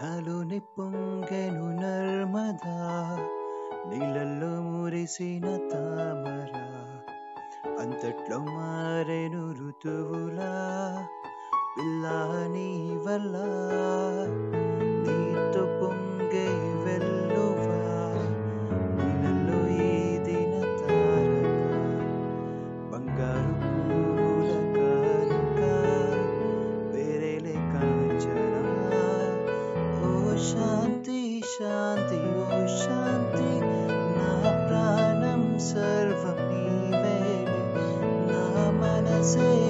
నాలోని పొంగెను నర్మదా నీళ్ళల్లో మురిసిన తామర అంతట్లో మారెను ఋతువులా పిల్ల నీ వల్ల నీతో పొంగే వెల్లువా నీళ్ళల్లో ఏదిన తారక బంగారు शान्ति शान्ति ओ शान्ति। न प्राणं सर्वमेव न मनसे